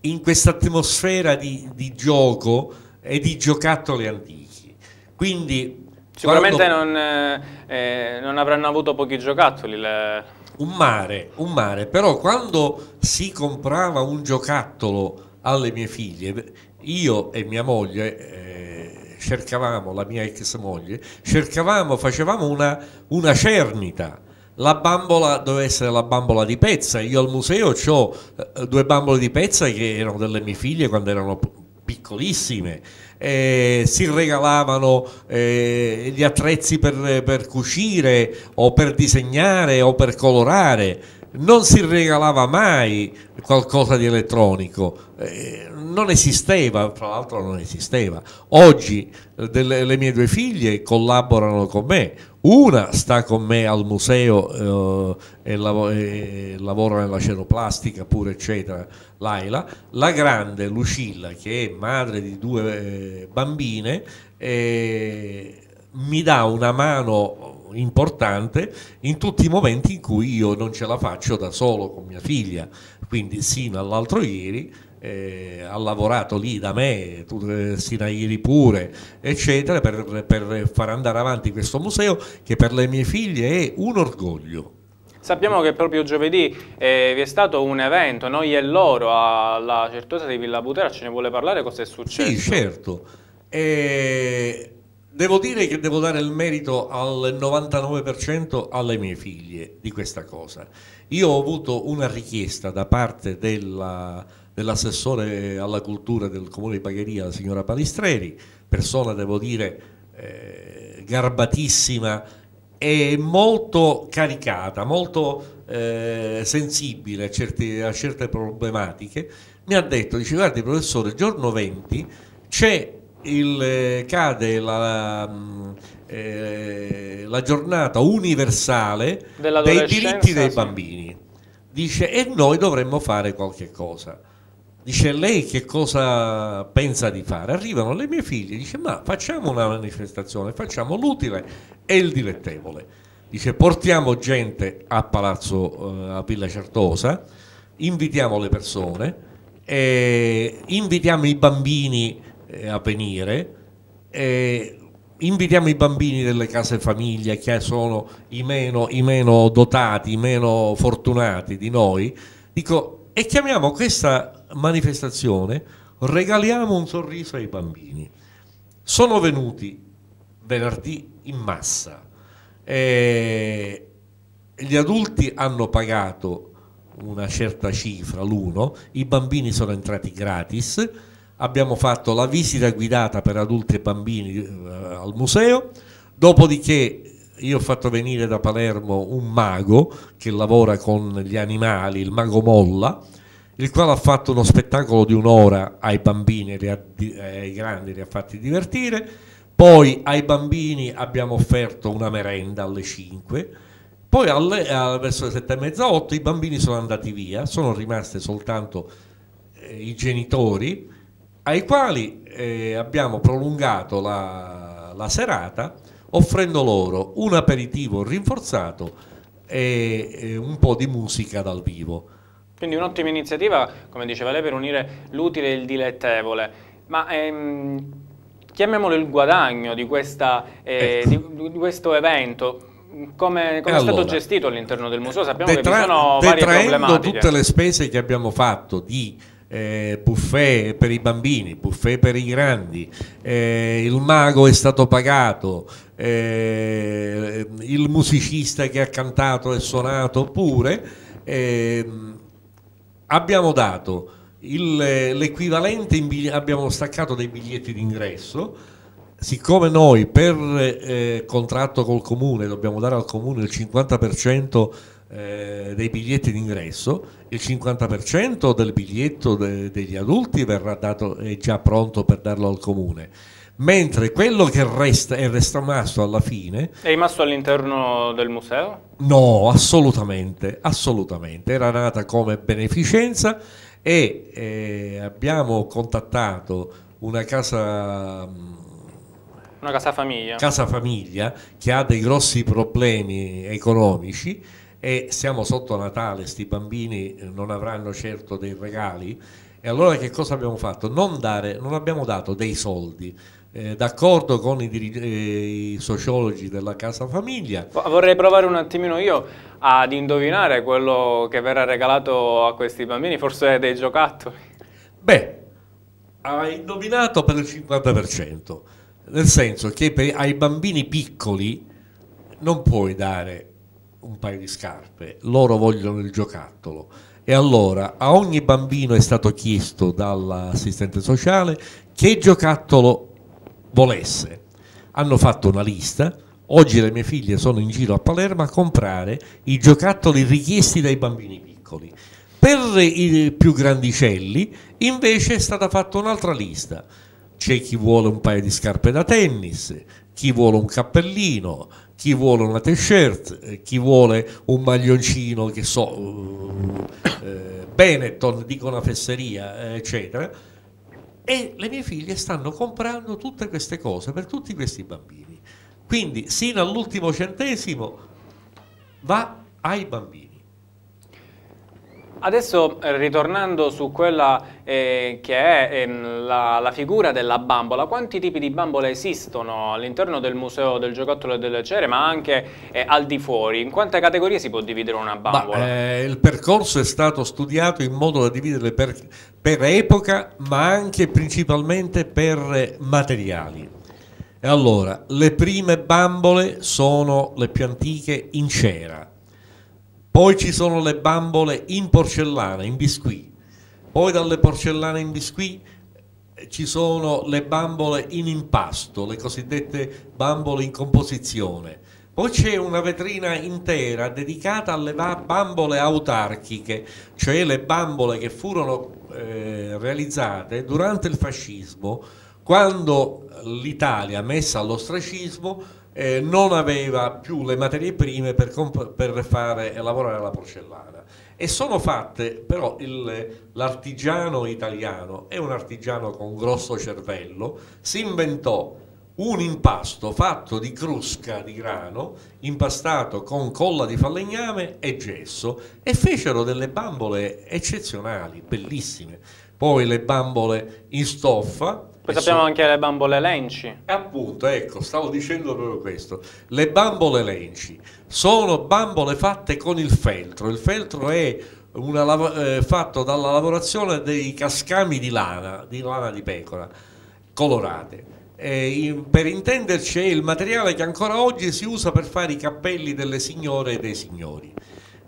in questa atmosfera di, di gioco e di giocattoli antichi. Quindi Sicuramente quando... non, eh, eh, non, avranno avuto pochi giocattoli. Le... Un mare, un mare, però quando si comprava un giocattolo alle mie figlie, io e mia moglie eh, cercavamo, la mia ex moglie, cercavamo, facevamo una, una cernita. La bambola doveva essere la bambola di pezza. Io al museo ho eh, due bambole di pezza che erano delle mie figlie quando erano piccolissime eh, si regalavano eh, gli attrezzi per, per, cucire o per disegnare o per colorare. non si regalava mai qualcosa di elettronico, eh, non esisteva, tra l'altro non esisteva. Oggi eh, delle, le mie due figlie collaborano con me, una sta con me al museo eh, e, lav- e, lavora nella ceroplastica pure eccetera, Laila, la grande Lucilla che è madre di due eh, bambine eh, mi dà una mano importante in tutti i momenti in cui io non ce la faccio da solo con mia figlia, quindi sino all'altro ieri eh, ha lavorato lì da me, eh, ieri pure, eccetera, per, per far andare avanti questo museo che per le mie figlie è un orgoglio. Sappiamo che proprio giovedì eh, vi è stato un evento, noi e loro, alla Certosa di Villa Butera, ce ne vuole parlare cosa è successo? Sì, certo. Eh, Devo dire che devo dare il merito al 99% alle mie figlie di questa cosa. Io ho avuto una richiesta da parte della, dell'assessore alla cultura del comune di Pagheria, la signora Palistreri, persona devo dire eh, garbatissima e molto caricata, molto eh, sensibile a certe, a certe problematiche, mi ha detto, dice guardi professore, giorno 20 c'è il, eh, cade la, mm, eh, la, giornata universale dei diritti dei bambini. Dice, e noi dovremmo fare qualche cosa. Dice, lei che cosa pensa di fare? Arrivano le mie figlie, dice, ma facciamo una manifestazione, facciamo l'utile e il dilettevole. Dice, portiamo gente a Palazzo, eh, a Villa Certosa, invitiamo le persone, eh, invitiamo i bambini eh, a venire. Invitiamo i bambini delle case famiglia che sono i meno, i meno, dotati, i meno fortunati di noi, dico, e chiamiamo questa manifestazione Regaliamo un sorriso ai bambini. Sono venuti venerdì in massa. Eh, gli adulti hanno pagato una certa cifra l'uno, i bambini sono entrati gratis, abbiamo fatto la visita guidata per adulti e bambini eh, al museo, dopodiché io ho fatto venire da Palermo un mago che lavora con gli animali, il mago Molla, il quale ha fatto uno spettacolo di un'ora ai bambini e ai grandi, li ha fatti divertire, poi ai bambini abbiamo offerto una merenda alle 5, poi alle, verso le 7 e mezza, 8 i bambini sono andati via, sono rimasti soltanto eh, i genitori, ai quali eh, abbiamo prolungato la, la, serata offrendo loro un aperitivo rinforzato e, e un po' di musica dal vivo. Quindi un'ottima iniziativa, come diceva lei, per unire l'utile e il dilettevole. Ma ehm, chiamiamolo il guadagno di, questa, eh, ecco. di, di questo evento. Come, come è allora, stato gestito all'interno del museo? Sappiamo detra- che ci sono varie problematiche. tutte le spese che abbiamo fatto di eh, buffet per i bambini, buffet per i grandi, eh, il mago è stato pagato, eh, il musicista che ha cantato e suonato pure, ehm, abbiamo dato l'equivalente, abbiamo staccato dei biglietti d'ingresso, siccome noi per eh, contratto col comune dobbiamo dare al comune il 50% eh, dei biglietti d'ingresso, il 50% del biglietto de, degli adulti verrà dato, è già pronto per darlo al comune, mentre quello che resta è rimasto alla fine... È rimasto all'interno del museo? No, assolutamente, assolutamente, era nata come beneficenza e eh, abbiamo contattato una casa una casa famiglia. casa famiglia che ha dei grossi problemi economici e siamo sotto Natale, sti bambini non avranno certo dei regali e allora che cosa abbiamo fatto? Non, dare, non abbiamo dato dei soldi, eh, d'accordo con i, eh, i, sociologi della casa famiglia. Vorrei provare un attimino io ad indovinare quello che verrà regalato a questi bambini, forse dei giocattoli. Beh, hai indovinato per il 50%, nel senso che per, ai bambini piccoli non puoi dare un paio di scarpe, loro vogliono il giocattolo. E allora a ogni bambino è stato chiesto dall'assistente sociale che giocattolo volesse. Hanno fatto una lista, Oggi le mie figlie sono in giro a Palermo a comprare i giocattoli richiesti dai bambini piccoli. Per i più grandicelli invece è stata fatta un'altra lista. C'è chi vuole un paio di scarpe da tennis, chi vuole un cappellino, chi vuole una t-shirt, chi vuole un maglioncino, che so, eh, Benetton, dico una fesseria, eccetera. E le mie figlie stanno comprando tutte queste cose per tutti questi bambini. Quindi, sino all'ultimo centesimo, va ai bambini. Adesso eh, ritornando su quella eh, che è eh, la, la, figura della bambola, quanti tipi di bambole esistono all'interno del Museo del Giocattolo e delle Cere, ma anche eh, al di fuori? In quante categorie si può dividere una bambola? Ma, eh, il percorso è stato studiato in modo da dividerle per, per epoca, ma anche principalmente per materiali. E allora, le prime bambole sono le più antiche in cera poi ci sono le bambole in porcellana, in biscuit. Poi dalle porcellane in biscuit eh, ci sono le bambole in impasto, le cosiddette bambole in composizione. Poi c'è una vetrina intera dedicata alle bambole autarchiche, cioè le bambole che furono eh, realizzate durante il fascismo, quando l'Italia, messa all'ostracismo, eh, non aveva più le materie prime per, per fare e lavorare la porcellana. E sono fatte però l'artigiano italiano è un artigiano con grosso cervello si inventò un impasto fatto di crusca di grano impastato con colla di falegname e gesso e fecero delle bambole eccezionali bellissime. Poi le bambole in stoffa poi sappiamo anche le bambole lenci. Appunto, ecco, stavo dicendo proprio questo. Le bambole lenci sono bambole fatte con il feltro. Il feltro è una, eh, fatto dalla lavorazione dei cascami di lana, di lana di pecora, colorate. In, per intenderci è il materiale che ancora oggi si usa per fare i cappelli delle signore e dei signori.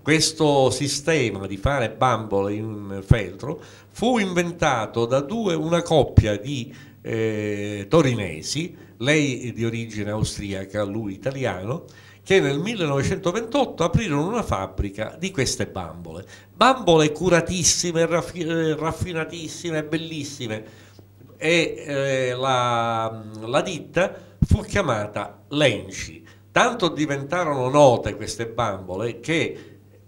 Questo sistema di fare bambole in feltro fu inventato da due, una coppia di eh, torinesi, lei di origine austriaca, lui italiano, che nel 1928 aprirono una fabbrica di queste bambole. Bambole curatissime, raffi eh, raffinatissime, bellissime. E eh, la, la ditta fu chiamata Lenci. Tanto diventarono note queste bambole che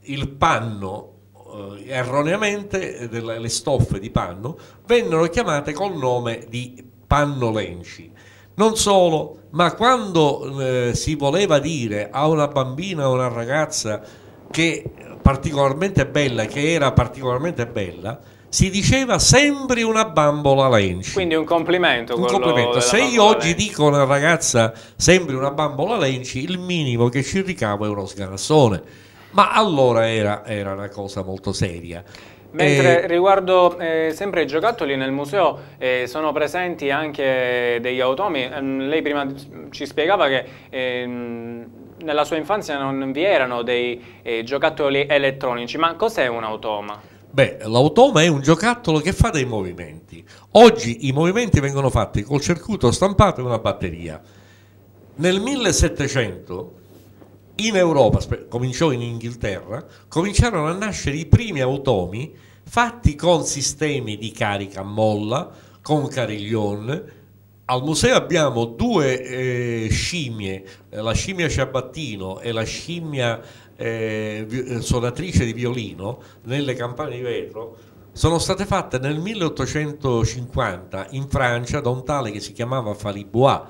il panno eh, erroneamente delle, le stoffe di panno vennero chiamate col nome di panno lenci. Non solo, ma quando eh, si voleva dire a una bambina o una ragazza che particolarmente bella, che era particolarmente bella, si diceva sembri una bambola lenci. Quindi un complimento. Un complimento. Se io oggi lenci. dico a una ragazza sembri una bambola lenci, il minimo che ci ricavo è uno sganassone ma allora era, era una cosa molto seria. Mentre eh, riguardo eh, sempre i giocattoli nel museo eh, sono presenti anche degli automi, ehm, lei prima ci spiegava che ehm, nella sua infanzia non vi erano dei eh, giocattoli elettronici, ma cos'è un automa? Beh, l'automa è un giocattolo che fa dei movimenti. Oggi i movimenti vengono fatti col circuito stampato e una batteria. Nel 1700 in Europa, cominciò in Inghilterra, cominciarono a nascere i primi automi fatti con sistemi di carica a molla, con cariglione. Al museo abbiamo due eh, scimmie, la scimmia ciabattino e la scimmia eh, eh, suonatrice di violino nelle campane di vetro. Sono state fatte nel 1850 in Francia da un tale che si chiamava Falibois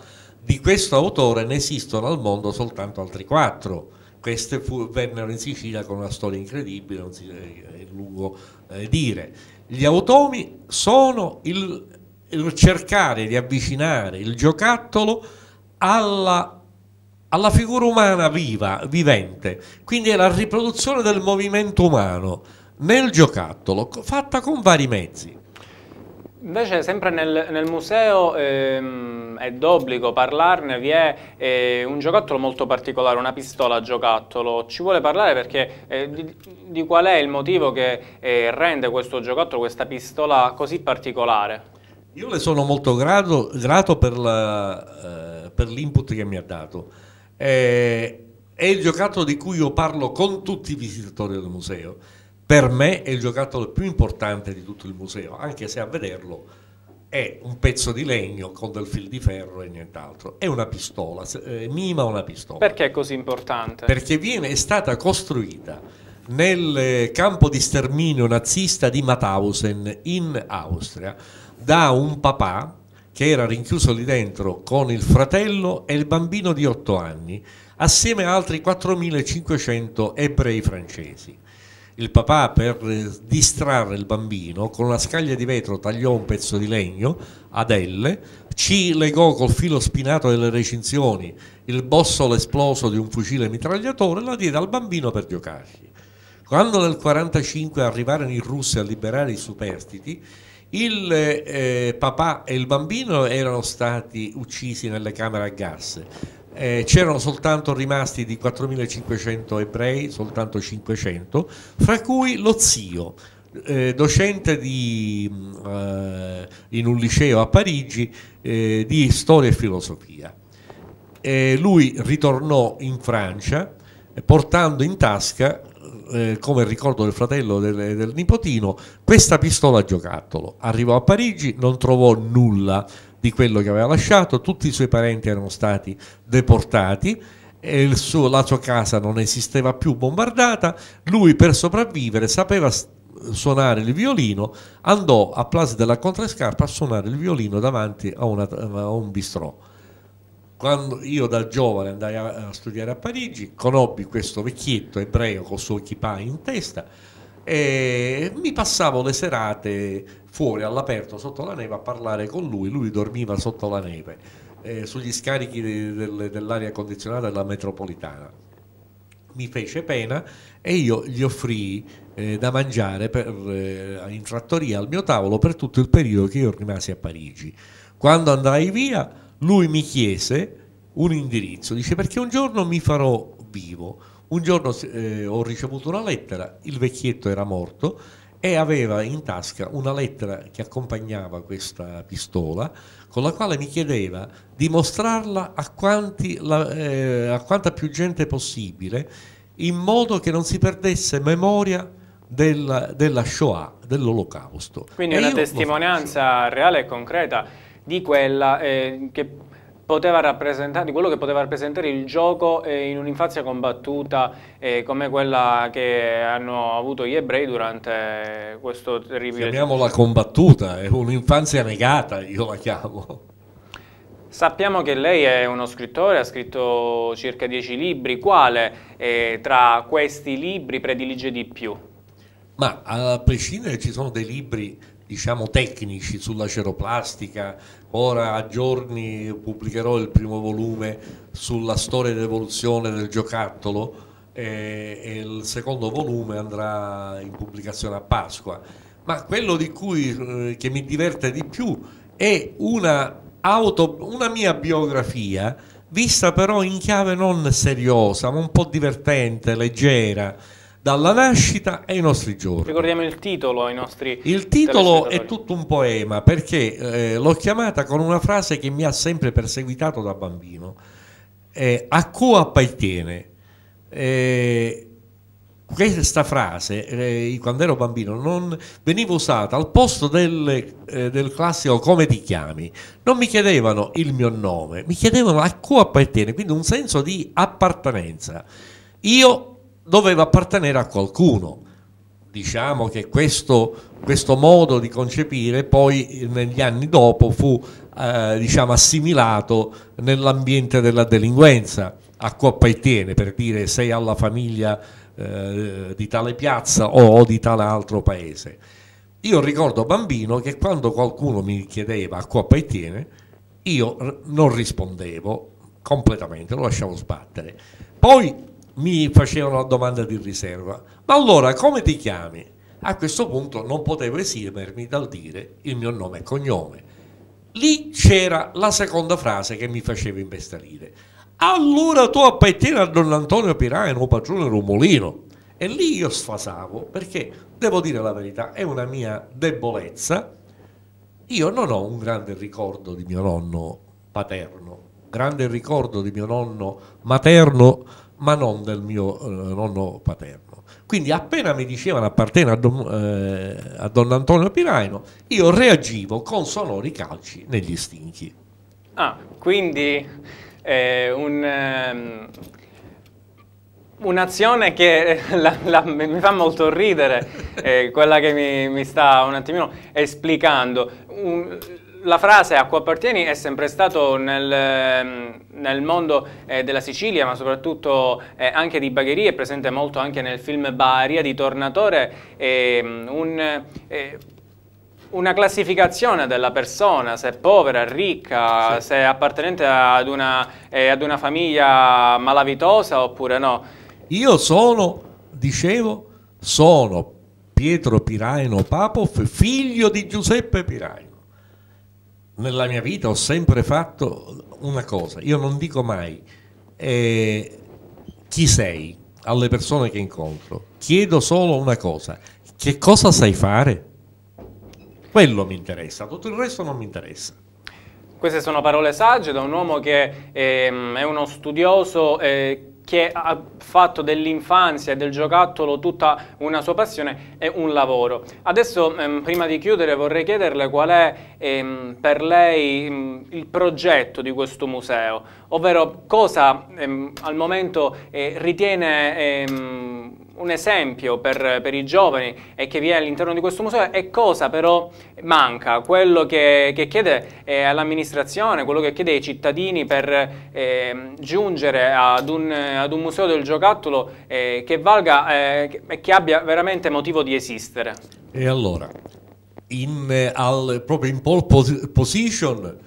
di questo autore ne esistono al mondo soltanto altri quattro. Queste fu, vennero in Sicilia con una storia incredibile, non si, è lungo eh, dire. Gli automi sono il, il, cercare di avvicinare il giocattolo alla, alla figura umana viva, vivente, quindi è la riproduzione del movimento umano nel giocattolo, fatta con vari mezzi. Invece sempre nel, nel museo ehm, è d'obbligo parlarne, vi è eh, un giocattolo molto particolare, una pistola a giocattolo. Ci vuole parlare perché eh, di, di, qual è il motivo che eh, rende questo giocattolo, questa pistola così particolare? Io le sono molto grato, grato eh, per l'input che mi ha dato. Eh, è il giocattolo di cui io parlo con tutti i visitatori del museo. Per me è il giocattolo più importante di tutto il museo, anche se a vederlo è un pezzo di legno con del fil di ferro e nient'altro. È una pistola, eh, mima una pistola. Perché è così importante? Perché viene, è stata costruita nel campo di sterminio nazista di Mauthausen in Austria da un papà che era rinchiuso lì dentro con il fratello e il bambino di 8 anni assieme a altri 4.500 ebrei francesi. Il papà per distrarre il bambino con una scaglia di vetro tagliò un pezzo di legno ad L, ci legò col filo spinato delle recinzioni il bossolo esploso di un fucile mitragliatore e la diede al bambino per giocarci. Quando nel 1945 arrivarono i russi a liberare i superstiti, il eh, papà e il bambino erano stati uccisi nelle camere a gas eh, c'erano soltanto rimasti di 4.500 ebrei, soltanto 500, fra cui lo zio, eh, docente di, eh, in un liceo a Parigi eh, di storia e filosofia. lui ritornò in Francia eh, portando in tasca eh, come ricordo del fratello del, del, nipotino, questa pistola a giocattolo. Arrivò a Parigi, non trovò nulla di quello che aveva lasciato, tutti i suoi parenti erano stati deportati, suo, la sua casa non esisteva più bombardata, lui per sopravvivere sapeva suonare il violino, andò a Plaza della Contrescarpa a suonare il violino davanti a, una, a un bistrò. Quando io da giovane andai a, a, studiare a Parigi, conobbi questo vecchietto ebreo con il suo kippah in testa e mi passavo le serate fuori all'aperto sotto la neve a parlare con lui, lui dormiva sotto la neve, eh, sugli scarichi de, de, dell'aria condizionata della metropolitana. Mi fece pena e io gli offrii eh, da mangiare per, eh, in trattoria al mio tavolo per tutto il periodo che io rimasi a Parigi. Quando andai via, lui mi chiese un indirizzo, dice perché un giorno mi farò vivo. Un giorno eh, ho ricevuto una lettera, il vecchietto era morto e aveva in tasca una lettera che accompagnava questa pistola con la quale mi chiedeva di mostrarla a, la, eh, a quanta più gente possibile in modo che non si perdesse memoria della, della Shoah, dell'olocausto. Quindi e una testimonianza reale e concreta di quella eh, che poteva rappresentare, quello che poteva rappresentare il gioco eh, in un'infanzia combattuta eh, come quella che hanno avuto gli ebrei durante questo terribile... Chiamiamola combattuta, è un'infanzia negata, io la chiamo. Sappiamo che lei è uno scrittore, ha scritto circa dieci libri, quale eh, tra questi libri predilige di più? Ma a prescindere ci sono dei libri diciamo tecnici sulla ceroplastica, ora a giorni pubblicherò il primo volume sulla storia dell'evoluzione del giocattolo e, e, il secondo volume andrà in pubblicazione a Pasqua. Ma quello di cui eh, che mi diverte di più è una, auto, una mia biografia vista però in chiave non seriosa, ma un po' divertente, leggera dalla nascita ai nostri giorni. Ricordiamo il titolo ai nostri Il titolo è tutto un poema perché eh, l'ho chiamata con una frase che mi ha sempre perseguitato da bambino. Eh, a cui appartiene? Eh, questa frase, eh, quando ero bambino, non veniva usata al posto del, eh, del, classico come ti chiami. Non mi chiedevano il mio nome, mi chiedevano a cui appartiene, quindi un senso di appartenenza. Io doveva appartenere a qualcuno. Diciamo che questo, questo modo di concepire poi negli anni dopo fu eh, diciamo, assimilato nell'ambiente della delinquenza a cui appartiene per dire sei alla famiglia eh, di tale piazza o di tale altro paese. Io ricordo bambino che quando qualcuno mi chiedeva a cui appartiene, io non rispondevo completamente, lo lasciavo sbattere. Poi mi facevano la domanda di riserva, ma allora come ti chiami? A questo punto non potevo esimermi dal dire il mio nome e cognome. Lì c'era la seconda frase che mi faceva imbestalire. Allora tu appartieni a Don Antonio Piraino, padrone Romolino. E lì io sfasavo, perché devo dire la verità, è una mia debolezza. Io non ho un grande ricordo di mio nonno paterno, grande ricordo di mio nonno materno, ma non del mio eh, nonno paterno. Quindi appena mi dicevano appartiene a Don, eh, a Don Antonio Piraino, io reagivo con sonori calci negli stinchi. Ah, quindi eh, un, um, un'azione che la, la, mi fa molto ridere, eh, quella che mi, mi, sta un attimino esplicando. Un, la frase a cui appartieni è sempre stato nel, ehm, nel mondo eh, della Sicilia, ma soprattutto eh, anche di Bagheria, è presente molto anche nel film Baria di Tornatore, eh, un, una classificazione della persona, se è povera, ricca, sì. se è appartenente ad una, eh, ad una famiglia malavitosa oppure no. Io sono, dicevo, sono Pietro Piraino Papov, figlio di Giuseppe Piraino nella mia vita ho sempre fatto una cosa, io non dico mai eh, chi sei alle persone che incontro, chiedo solo una cosa, che cosa sai fare? Quello mi interessa, tutto il resto non mi interessa. Queste sono parole sagge da un uomo che ehm, è uno studioso eh, che ha fatto dell'infanzia e del giocattolo tutta una sua passione e un lavoro. Adesso, ehm, prima di chiudere, vorrei chiederle qual è ehm, per lei ehm, il progetto di questo museo, ovvero cosa ehm, al momento eh, ritiene ehm, un esempio per, per, i giovani e che vi è all'interno di questo museo e cosa però manca, quello che, che chiede eh, all'amministrazione, quello che chiede ai cittadini per eh, giungere ad un, ad un, museo del giocattolo eh, che valga e eh, che abbia veramente motivo di esistere. E allora, in, eh, al, proprio in pole position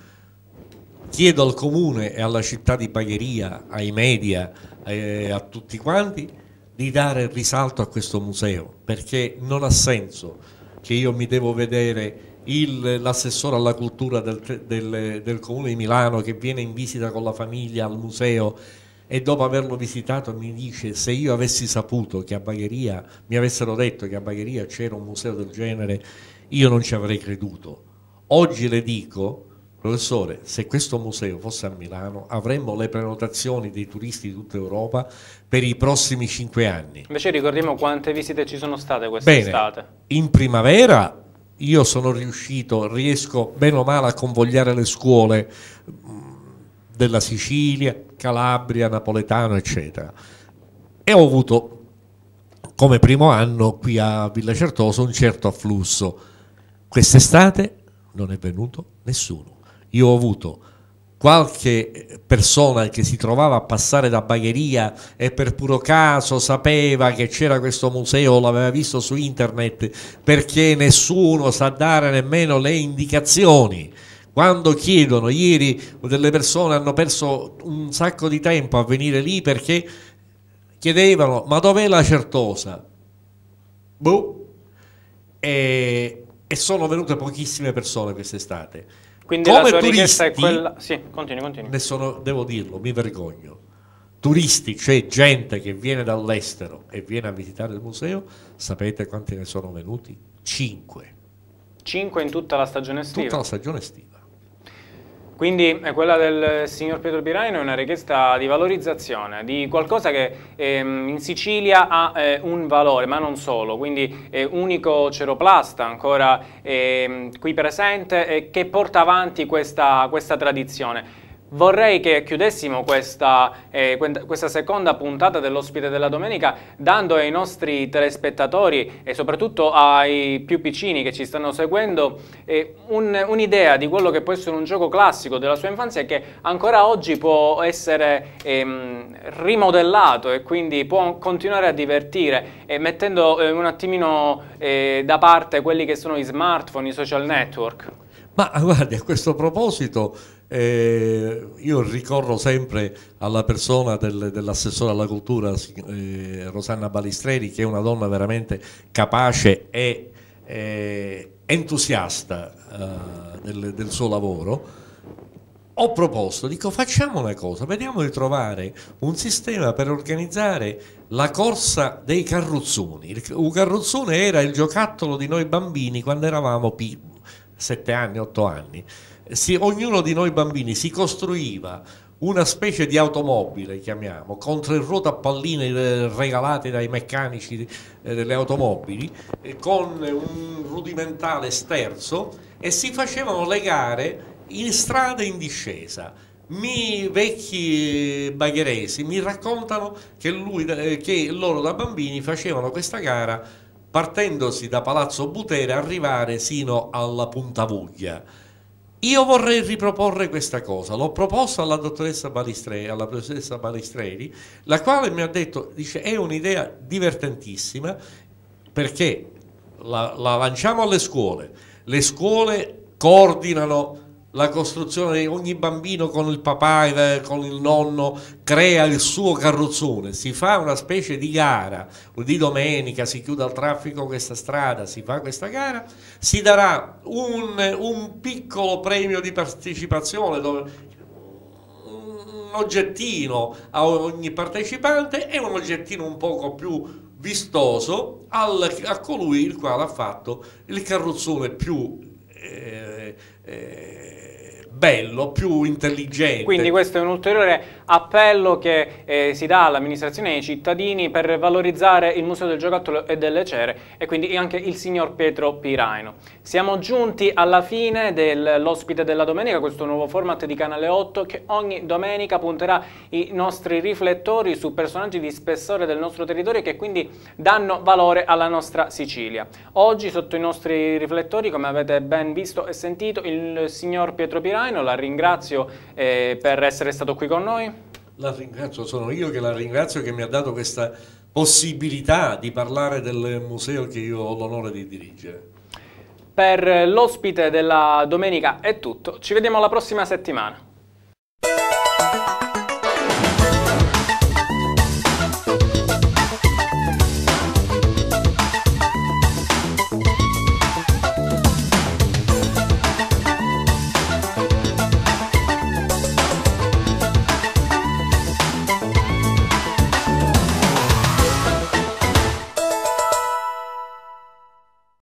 chiedo al comune e alla città di Bagheria, ai media, eh, a tutti quanti di dare risalto a questo museo, perché non ha senso che io mi devo vedere l'assessore alla cultura del, del, del, comune di Milano che viene in visita con la famiglia al museo e dopo averlo visitato mi dice se io avessi saputo che a Bagheria, mi avessero detto che a Bagheria c'era un museo del genere, io non ci avrei creduto. Oggi le dico Professore, se questo museo fosse a Milano avremmo le prenotazioni dei turisti di tutta Europa per i prossimi cinque anni. Invece ricordiamo quante visite ci sono state quest'estate. In primavera io sono riuscito, riesco bene o male a convogliare le scuole mm, della Sicilia, Calabria, Napoletano, eccetera. E ho avuto come primo anno qui a Villa Certoso un certo afflusso. Quest'estate non è venuto nessuno io ho avuto qualche persona che si trovava a passare da Bagheria e per puro caso sapeva che c'era questo museo, l'aveva visto su internet, perché nessuno sa dare nemmeno le indicazioni. Quando chiedono, ieri delle persone hanno perso un sacco di tempo a venire lì perché chiedevano ma dov'è la certosa? Boh. E, e sono venute pochissime persone quest'estate quindi Come la richiesta è quella... Sì, continui, continui. Ne sono, devo dirlo, mi vergogno. Turisti, cioè gente che viene dall'estero e viene a visitare il museo, sapete quanti ne sono venuti? Cinque. Cinque in tutta la stagione estiva? Tutta la stagione estiva. Quindi eh, quella del signor Pietro Piraino è una richiesta di valorizzazione, di qualcosa che ehm, in Sicilia ha eh, un valore, ma non solo, quindi eh, unico ceroplasta ancora ehm, qui presente eh, che porta avanti questa, questa tradizione. Vorrei che chiudessimo questa, eh, questa seconda puntata dell'ospite della domenica dando ai nostri telespettatori e soprattutto ai più piccini che ci stanno seguendo eh, un'idea un di quello che può essere un gioco classico della sua infanzia che ancora oggi può essere ehm, rimodellato e quindi può continuare a divertire eh, mettendo un attimino eh, da parte quelli che sono i smartphone, i social network. Ma guardi, a questo proposito eh, io ricorro sempre alla persona del, dell'assessore alla cultura eh, Rosanna Balistreri che è una donna veramente capace e eh, entusiasta eh, del, del suo lavoro ho proposto, dico facciamo una cosa, vediamo di trovare un sistema per organizzare la corsa dei carrozzoni. Il carrozzone era il giocattolo di noi bambini quando eravamo piccoli, 7 anni, 8 anni si, ognuno di noi bambini si costruiva una specie di automobile, chiamiamo, con tre ruote a palline eh, regalate dai meccanici eh, delle automobili, eh, con un rudimentale sterzo e si facevano le gare in strada in discesa. Mi vecchi bagheresi mi raccontano che, lui, che loro da bambini facevano questa gara partendosi da Palazzo Butere arrivare sino alla Puntavuglia io vorrei riproporre questa cosa, l'ho proposta alla dottoressa Balistreri, alla professoressa Balistreri, la quale mi ha detto, dice, è un'idea divertentissima perché la, la lanciamo alle scuole, le scuole coordinano la costruzione ogni bambino con il papà, con il nonno, crea il suo carrozzone, si fa una specie di gara, di domenica si chiude al traffico questa strada, si fa questa gara, si darà un, un piccolo premio di partecipazione dove un oggettino a ogni partecipante e un oggettino un poco più vistoso al, a colui il quale ha fatto il carrozzone più eh, eh, bello, più intelligente. Quindi questo è un ulteriore appello che eh, si dà all'amministrazione e ai cittadini per valorizzare il Museo del Giocattolo e delle Cere e quindi anche il signor Pietro Piraino. Siamo giunti alla fine dell'ospite della domenica, questo nuovo format di Canale 8 che ogni domenica punterà i nostri riflettori su personaggi di spessore del nostro territorio che quindi danno valore alla nostra Sicilia. Oggi sotto i nostri riflettori, come avete ben visto e sentito, il signor Pietro Piraino, la ringrazio eh, per essere stato qui con noi la ringrazio, sono io che la ringrazio che mi ha dato questa possibilità di parlare del museo che io ho l'onore di dirigere. Per l'ospite della domenica è tutto, ci vediamo la prossima settimana.